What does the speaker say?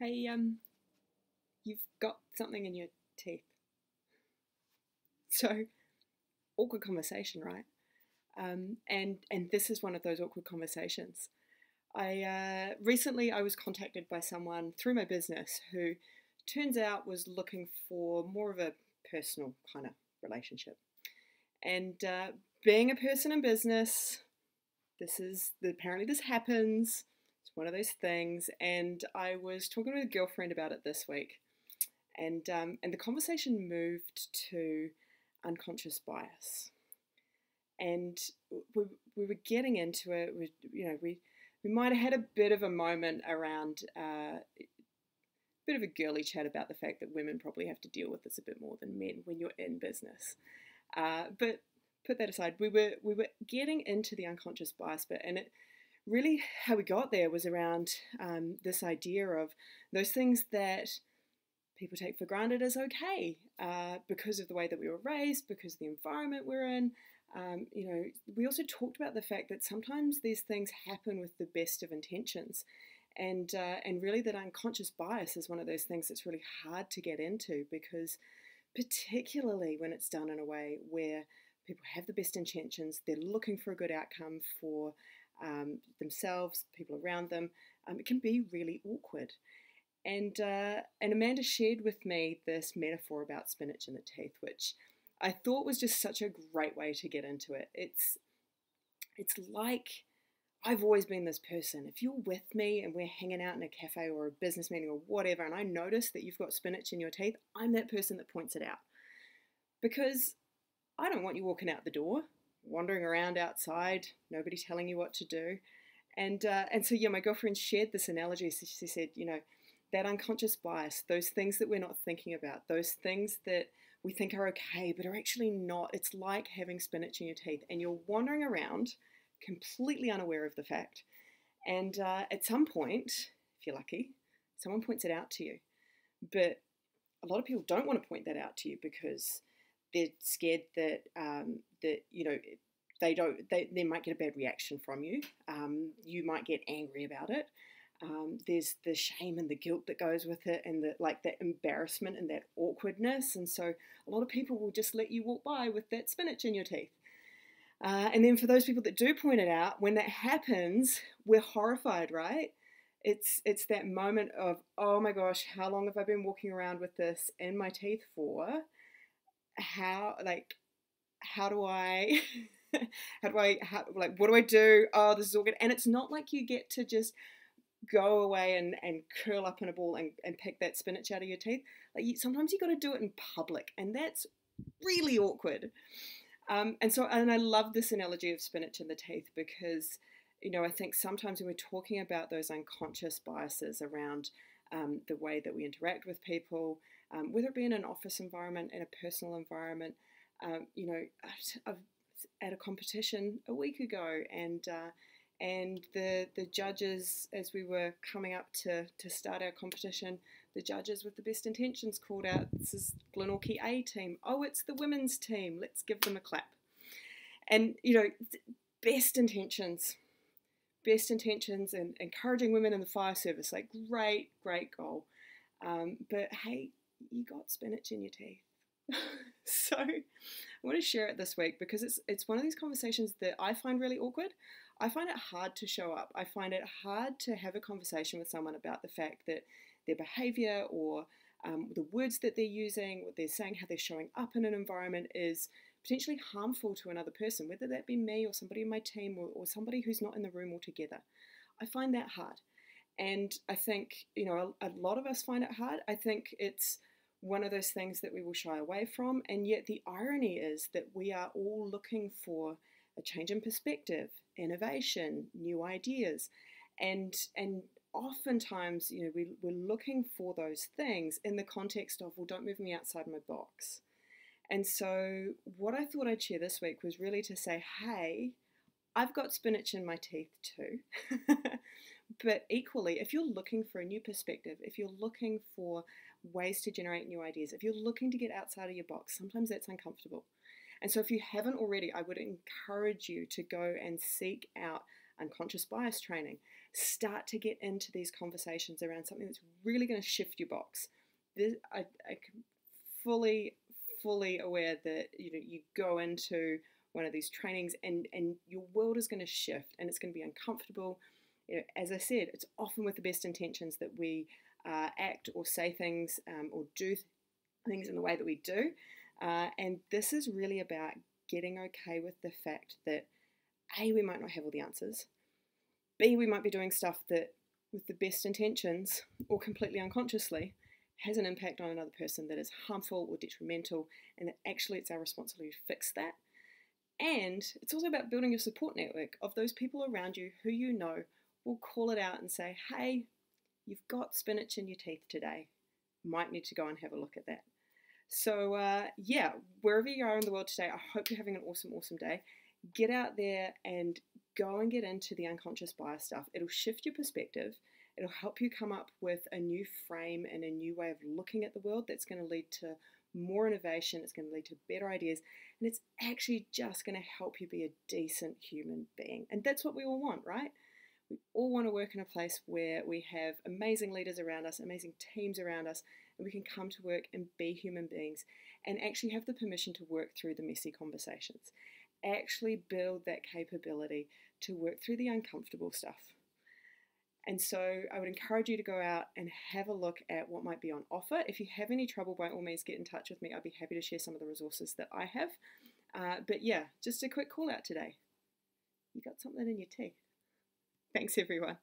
hey, um, you've got something in your teeth. So, awkward conversation, right? Um, and and this is one of those awkward conversations. I uh, recently I was contacted by someone through my business who turns out was looking for more of a personal kind of relationship. And uh, being a person in business, this is apparently this happens. It's one of those things. And I was talking with a girlfriend about it this week, and um, and the conversation moved to unconscious bias. And we, we were getting into it. We, you know, we we might have had a bit of a moment around uh, a bit of a girly chat about the fact that women probably have to deal with this a bit more than men when you're in business. Uh, but put that aside, we were we were getting into the unconscious bias bit, and it really how we got there was around um, this idea of those things that people take for granted as okay uh, because of the way that we were raised, because of the environment we're in. Um, you know, we also talked about the fact that sometimes these things happen with the best of intentions, and uh, and really that unconscious bias is one of those things that's really hard to get into because, particularly when it's done in a way where people have the best intentions, they're looking for a good outcome for um, themselves, people around them, um, it can be really awkward. And uh, and Amanda shared with me this metaphor about spinach in the teeth, which I thought was just such a great way to get into it. It's it's like I've always been this person. If you're with me and we're hanging out in a cafe or a business meeting or whatever, and I notice that you've got spinach in your teeth, I'm that person that points it out. Because I don't want you walking out the door, wandering around outside, nobody telling you what to do. And uh, and so yeah, my girlfriend shared this analogy. So she said, you know, that unconscious bias, those things that we're not thinking about, those things that we think are okay, but are actually not. It's like having spinach in your teeth, and you're wandering around completely unaware of the fact. And uh, at some point, if you're lucky, someone points it out to you. But a lot of people don't want to point that out to you because they're scared that um, that you know they don't they, they might get a bad reaction from you. Um, you might get angry about it. Um, there's the shame and the guilt that goes with it, and the like that embarrassment and that awkwardness. And so a lot of people will just let you walk by with that spinach in your teeth. Uh, and then for those people that do point it out, when that happens, we're horrified, right? It's it's that moment of oh my gosh, how long have I been walking around with this in my teeth for? How like how do I how do I how, like what do I do? Oh, this is all good. And it's not like you get to just go away and, and curl up in a ball and, and pick that spinach out of your teeth. Like you, sometimes you got to do it in public, and that's really awkward. Um, and so, and I love this analogy of spinach in the teeth because, you know, I think sometimes when we're talking about those unconscious biases around um, the way that we interact with people, um, whether it be in an office environment, in a personal environment, um, you know, I, at a competition a week ago, and uh, and the the judges, as we were coming up to to start our competition, the judges with the best intentions called out, "This is Glenorchy A team. Oh, it's the women's team. Let's give them a clap." And you know, best intentions, best intentions, and encouraging women in the fire service, like great, great goal. Um, but hey, you got spinach in your teeth. so I want to share it this week because it's it's one of these conversations that I find really awkward. I find it hard to show up. I find it hard to have a conversation with someone about the fact that their behavior or um, the words that they're using, what they're saying, how they're showing up in an environment is potentially harmful to another person, whether that be me or somebody in my team or, or somebody who's not in the room altogether. I find that hard. And I think, you know, a, a lot of us find it hard. I think it's one of those things that we will shy away from. And yet the irony is that we are all looking for a change in perspective, innovation, new ideas. And, and oftentimes, you know, we, we're looking for those things in the context of, well, don't move me outside my box. And so, what I thought I'd share this week was really to say, hey, I've got spinach in my teeth too. but equally, if you're looking for a new perspective, if you're looking for ways to generate new ideas, if you're looking to get outside of your box, sometimes that's uncomfortable. And so, if you haven't already, I would encourage you to go and seek out unconscious bias training. start to get into these conversations around something that's really going to shift your box. This, I, I fully, fully aware that you know you go into one of these trainings and and your world is going to shift and it's going to be uncomfortable. You know, as I said, it's often with the best intentions that we uh, act or say things um, or do things in the way that we do. Uh, and this is really about getting okay with the fact that A, we might not have all the answers, B, we might be doing stuff that, with the best intentions or completely unconsciously, has an impact on another person that is harmful or detrimental, and that actually it's our responsibility to fix that. And it's also about building your support network of those people around you who you know will call it out and say, hey, you've got spinach in your teeth today. Might need to go and have a look at that. So, uh, yeah, wherever you are in the world today, I hope you're having an awesome, awesome day. Get out there and go and get into the unconscious bias stuff. It'll shift your perspective. It'll help you come up with a new frame and a new way of looking at the world that's going to lead to more innovation. It's going to lead to better ideas. And it's actually just going to help you be a decent human being. And that's what we all want, right? We all want to work in a place where we have amazing leaders around us, amazing teams around us, and we can come to work and be human beings and actually have the permission to work through the messy conversations. Actually build that capability to work through the uncomfortable stuff. And so I would encourage you to go out and have a look at what might be on offer. If you have any trouble, by all means, get in touch with me. I'd be happy to share some of the resources that I have. Uh, but yeah, just a quick call out today. You got something in your teeth. Thanks, everyone.